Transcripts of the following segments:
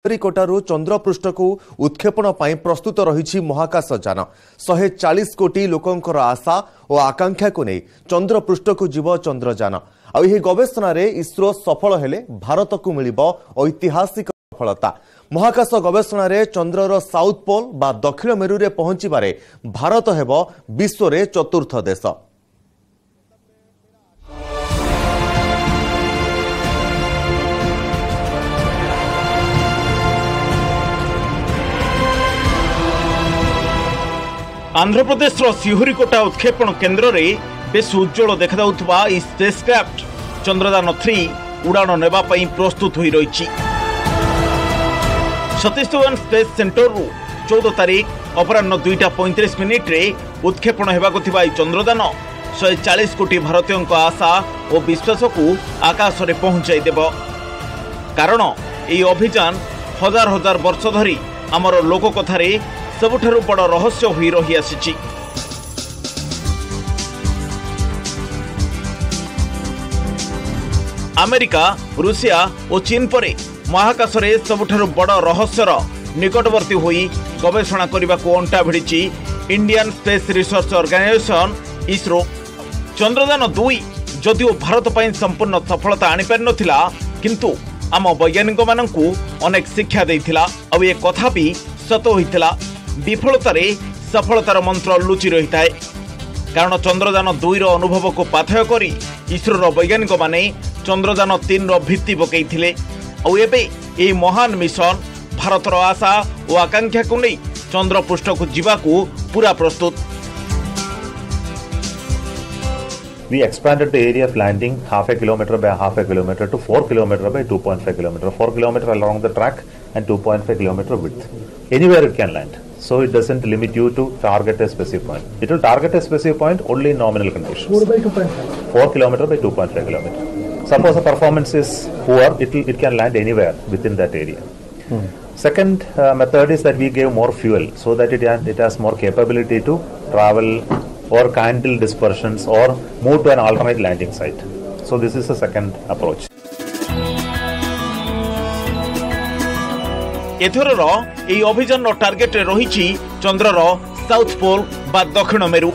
ଶ୍ରୀହରିକୋଟାରୁ ଚନ୍ଦ୍ରପୃଷ୍ଠକୁ ଉତ୍କ୍ଷେପଣ ପାଇଁ ପ୍ରସ୍ତୁତ ରହିଛି ମହାକାଶ ଯାନ। ଶହେ ଚାଳିଶ କୋଟି ଲୋକଙ୍କର ଆଶା ଓ ଆକାଂକ୍ଷାକୁ ନେଇ ଚନ୍ଦ୍ରପୃଷ୍ଠକୁ ଯିବ ଚନ୍ଦ୍ରଯାନ। ଆଉ ଏହି ଗବେଷଣାରେ ଇସ୍ରୋ ସଫଳ ହେଲେ ଭାରତକୁ ମିଳିବ ଐତିହାସିକ ସଫଳତା। ମହାକାଶ ଗବେଷଣାରେ ଚନ୍ଦ୍ରର ସାଉଥ୍ ପୋଲ୍ ବା ଦକ୍ଷିଣ ମେରୁରେ ପହଞ୍ଚିବାରେ ଭାରତ ହେବ ବିଶ୍ୱରେ ଚତୁର୍ଥ ଦେଶ। ଆନ୍ଧ୍ରପ୍ରଦେଶର ସିହୁରିକୋଟା ଉତ୍କ୍ଷେପଣ କେନ୍ଦ୍ରରେ ବେଶ୍ ଉଜ୍ଜଳ ଦେଖାଯାଉଥିବା ଏହି ସ୍ପେସ୍ କ୍ରାଫ୍ଟ ଚନ୍ଦ୍ରଯାନ ଥ୍ରୀ ଉଡ଼ାଣ ନେବା ପାଇଁ ପ୍ରସ୍ତୁତ ହୋଇ ରହିଛି। ସତୀଶ ଧୱନ ସ୍ପେସ୍ ସେଣ୍ଟରରୁ ଚଉଦ ତାରିଖ ଅପରାହ୍ନ ଦୁଇଟା ପଇଁତିରିଶ ମିନିଟ୍ରେ ଉତ୍କ୍ଷେପଣ ହେବାକୁ ଥିବା ଏହି ଚନ୍ଦ୍ରଯାନ ଶହେ ଚାଳିଶ କୋଟି ଭାରତୀୟଙ୍କ ଆଶା ଓ ବିଶ୍ୱାସକୁ ଆକାଶରେ ପହଞ୍ଚାଇ ଦେବ। କାରଣ ଏହି ଅଭିଯାନ ହଜାର ହଜାର ବର୍ଷ ଧରି ଆମର ଲୋକକଥାରେ ସବୁଠାରୁ ବଡ଼ ରହସ୍ୟ ହୋଇ ରହିଆସିଛି ଆମେରିକା ରୁଷିଆ ଓ ଚୀନ ପରେ ମହାକାଶରେ ସବୁଠାରୁ ବଡ଼ ରହସ୍ୟର ନିକଟବର୍ତ୍ତୀ ହୋଇ ଗବେଷଣା କରିବାକୁ ଅଣ୍ଟା ଭିଡ଼ିଛି Indian space research organisation ISRO. Chandrayaan ଦୁଇ ଯଦିଓ ଭାରତ ପାଇଁ ସମ୍ପୂର୍ଣ୍ଣ ସଫଳତା ଆଣିପାରିନଥିଲା କିନ୍ତୁ ଆମ ବୈଜ୍ଞାନିକମାନଙ୍କୁ ଅନେକ ଶିକ୍ଷା ଦେଇଥିଲା ଆଉ ଏ କଥା ବି ସତ ହୋଇଥିଲା। ବିଫଳତାରେ ସଫଳତାର ମନ୍ତ୍ର ଲୁଚି ରହିଥାଏ କାରଣ ଚନ୍ଦ୍ରଯାନ ଦୁଇର ଅନୁଭବକୁ ପାଥେୟ କରି ଇସ୍ରୋର ବୈଜ୍ଞାନିକମାନେ ଚନ୍ଦ୍ରଯାନ ତିନିର ଭିତ୍ତି ପକାଇଥିଲେ ଆଉ ଏବେ ଏହି ମହାନ ମିଶନ ଭାରତର ଆଶା ଓ ଆକାଂକ୍ଷାକୁ ନେଇ ଚନ୍ଦ୍ରପୃଷ୍ଠକୁ ଯିବାକୁ ପୁରା ପ୍ରସ୍ତୁତ we expanded the area of landing half a kilometer by half a kilometer to 4 kilometer by 2.5 kilometer 4 kilometer along the track and 2.5 kilometer width anywhere it can land so it doesn't limit you to target a specific point. It will target a specific point only in nominal conditions. 4 by 2.5. 4 kilometer by 2.5 kilometer. Suppose the performance is poor it, will, it can land anywhere within that area. Second uh, method is that we gave more fuel so that it, has- it has more capability to travel or handle dispersions or move to an alternate landing site. So this is the second approach ଏଥରର ଏହି ଅଭିଯାନର ଟାର୍ଗେଟରେ ରହିଛି ଚନ୍ଦ୍ରର south poll ବା ଦକ୍ଷିଣ ମେରୁ।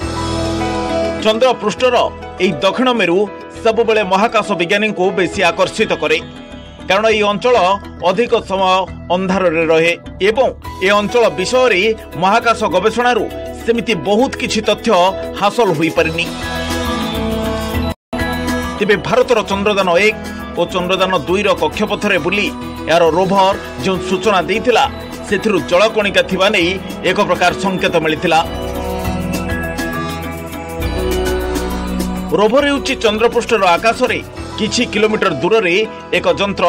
ଚନ୍ଦ୍ର ପୃଷ୍ଠର ଏହି ଦକ୍ଷିଣ ମେରୁ ସବୁବେଳେ ମହାକାଶ ବିଜ୍ଞାନୀଙ୍କୁ ବେଶୀ ଆକର୍ଷିତ କରେ। କାରଣ ଏହି ଅଞ୍ଚଳ ଅଧିକ ସମୟ ଅନ୍ଧାରରେ ରହେ ଏବଂ ଏ ଅଞ୍ଚଳ ବିଷୟରେ ମହାକାଶ ଗବେଷଣାରୁ ସେମିତି ବହୁତ କିଛି ତଥ୍ୟ ହାସଲ ହୋଇପାରିନି। ତେବେ ଭାରତର ଚନ୍ଦ୍ରଯାନ ଏକ ଓ ଚନ୍ଦ୍ରଯାନ ଦୁଇର କକ୍ଷପଥରେ ବୁଲି ଏହାର ରୋଭର ଯେଉଁ ସୂଚନା ଦେଇଥିଲା ସେଥିରୁ ଜଳକଣିକା ଥିବା ନେଇ ଏକ ପ୍ରକାର ସଂକେତ ମିଳିଥିଲା ରୋଭର ହେଉଛି ଚନ୍ଦ୍ରପୃଷ୍ଠର ଆକାଶରେ କିଛି କିଲୋମିଟର ଦୂରରେ ଏକ ଯନ୍ତ୍ର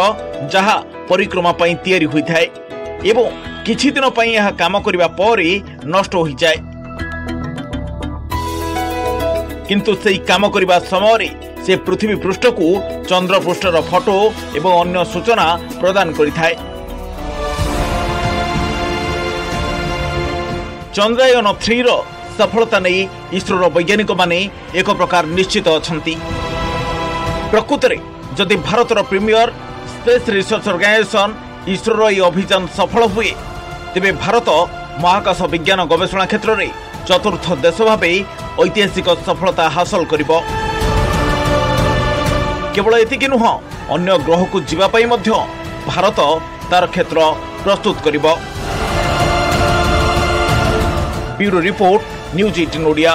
ଯାହା ପରିକ୍ରମା ପାଇଁ ତିଆରି ହୋଇଥାଏ ଏବଂ କିଛି ଦିନ ପାଇଁ ଏହା କାମ କରିବା ପରେ ନଷ୍ଟ ହୋଇଯାଏ କିନ୍ତୁ ସେହି କାମ କରିବା ସମୟରେ ସେ ପୃଥିବୀ ପୃଷ୍ଠକୁ ଚନ୍ଦ୍ର ପୃଷ୍ଠର ଫଟୋ ଏବଂ ଅନ୍ୟ ସୂଚନା ପ୍ରଦାନ କରିଥାଏ। ଚନ୍ଦ୍ରାୟନ ଥ୍ରୀର ସଫଳତା ନେଇ ଇସ୍ରୋର ବୈଜ୍ଞାନିକମାନେ ଏକ ପ୍ରକାର ନିଶ୍ଚିତ ଅଛନ୍ତି। ପ୍ରକୃତରେ ଯଦି ଭାରତର ପ୍ରିମିୟର ସ୍ପେସ୍ ରିସର୍ଚ୍ଚ ଅର୍ଗାନାଇଜେସନ୍ ଇସ୍ରୋର ଏହି ଅଭିଯାନ ସଫଳ ହୁଏ ତେବେ ଭାରତ ମହାକାଶ ବିଜ୍ଞାନ ଗବେଷଣା କ୍ଷେତ୍ରରେ ଚତୁର୍ଥ ଦେଶ ଭାବେ ଐତିହାସିକ ସଫଳତା ହାସଲ କରିବ। କେବଳ ଏତିକି ନୁହଁ ଅନ୍ୟ ଗ୍ରହକୁ ଯିବା ପାଇଁ ମଧ୍ୟ ଭାରତ ତାର କ୍ଷେତ୍ର ପ୍ରସ୍ତୁତ କରିବ। Bureau report news eighteen Odia.